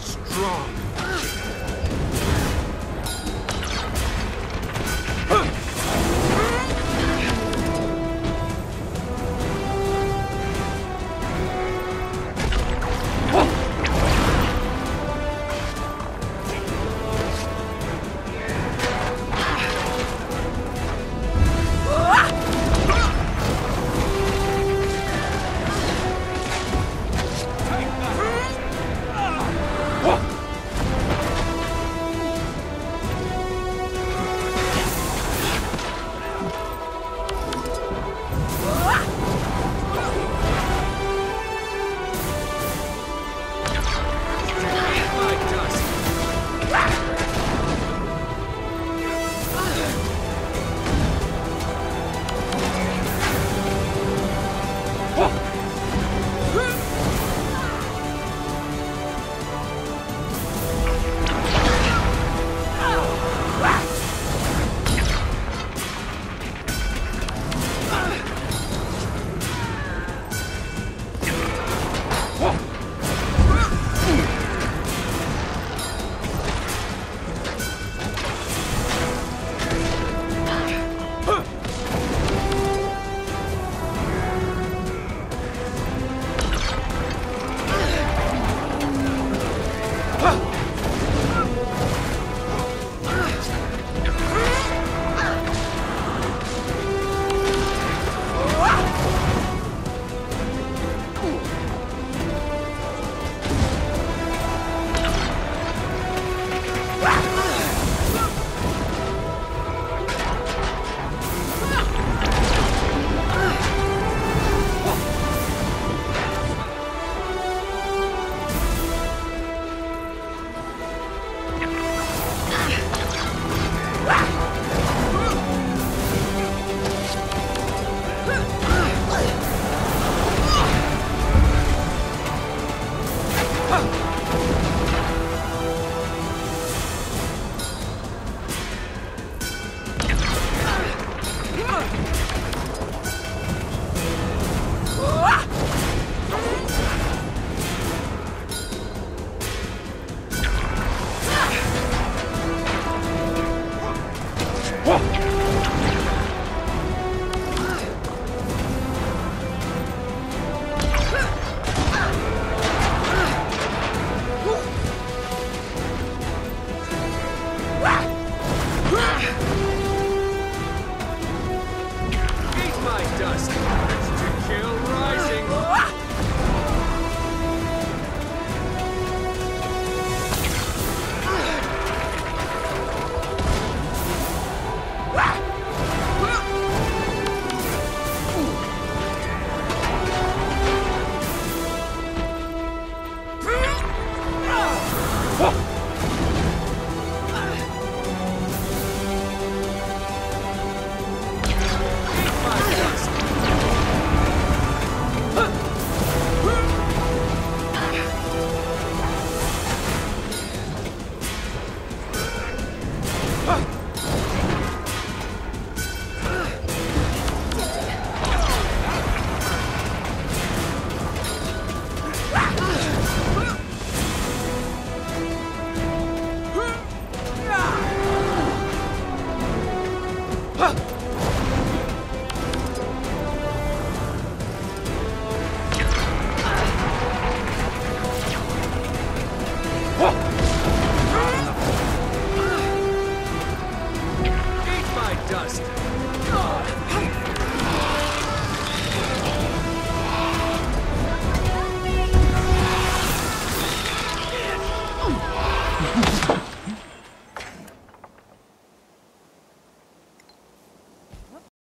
Strong. Huh? podcast.